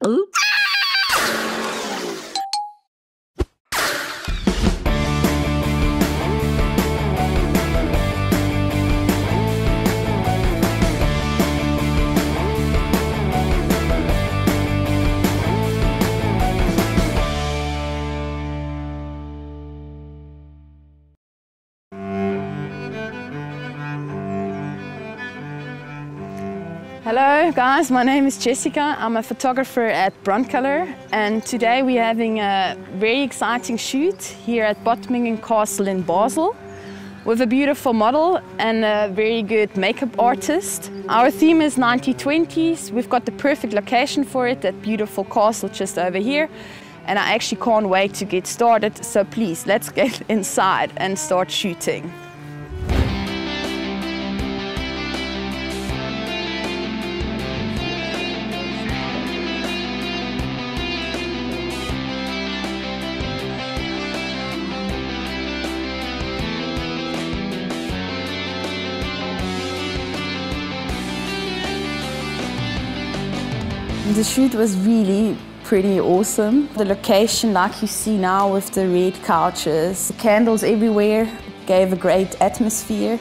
呃 Hello guys, my name is Jessica. I'm a photographer at Broncolor and today we're having a very exciting shoot here at Bottmingen Castle in Basel with a beautiful model and a very good makeup artist. Our theme is 1920s. We've got the perfect location for it, that beautiful castle just over here. And I actually can't wait to get started. So please, let's get inside and start shooting. The shoot was really pretty awesome. The location, like you see now with the red couches, the candles everywhere, gave a great atmosphere.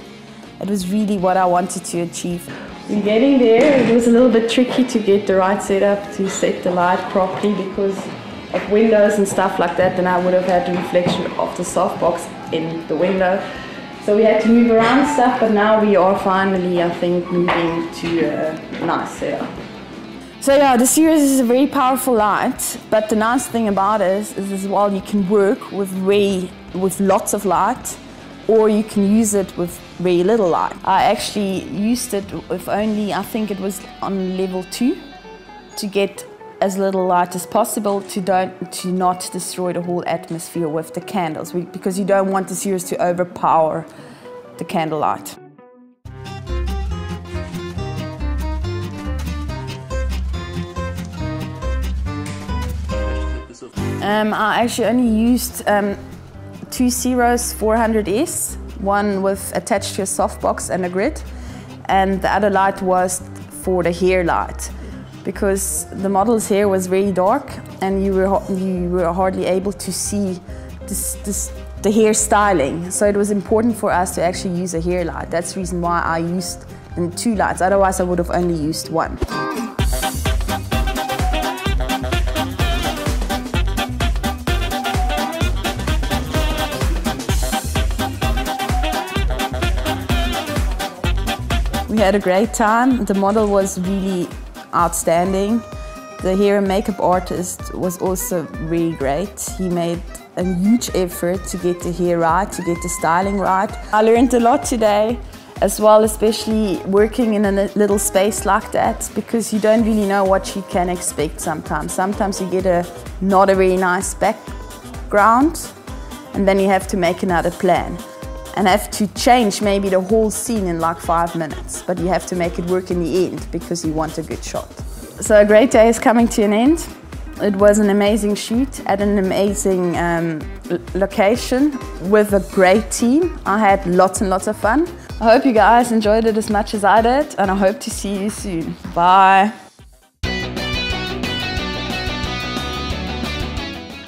It was really what I wanted to achieve. In getting there, it was a little bit tricky to get the right setup to set the light properly because of windows and stuff like that, then I would have had the reflection of the softbox in the window. So we had to move around stuff, but now we are finally, I think, moving to a nice setup. So yeah, the Siros is a very powerful light, but the nice thing about it is, is as well you can work with very, with lots of light, or you can use it with very little light. I actually used it with only, I think it was on level two, to get as little light as possible to, don't, to not destroy the whole atmosphere with the candles, because you don't want the Siros to overpower the candlelight. Um, I actually only used um, two Siros 400S, one with attached to a softbox and a grid, and the other light was for the hair light because the model's hair was very dark and you were, you were hardly able to see this, this, the hair styling. So it was important for us to actually use a hair light. That's the reason why I used two lights, otherwise I would have only used one. We had a great time. The model was really outstanding. The hair and makeup artist was also really great. He made a huge effort to get the hair right, to get the styling right. I learned a lot today as well, especially working in a little space like that because you don't really know what you can expect sometimes. Sometimes you get a not a very nice background and then you have to make another plan and have to change maybe the whole scene in like five minutes. But you have to make it work in the end because you want a good shot. So a great day is coming to an end. It was an amazing shoot at an amazing um, location with a great team. I had lots and lots of fun. I hope you guys enjoyed it as much as I did and I hope to see you soon. Bye.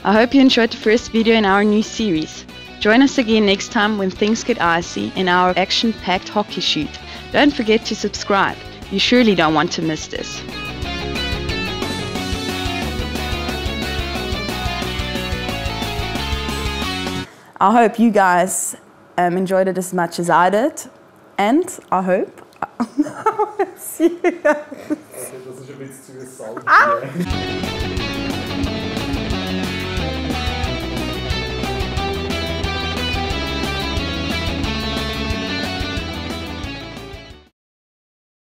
I hope you enjoyed the first video in our new series. Join us again next time when things get icy in our action-packed hockey shoot. Don't forget to subscribe. You surely don't want to miss this. I hope you guys um, enjoyed it as much as I did. And I hope... see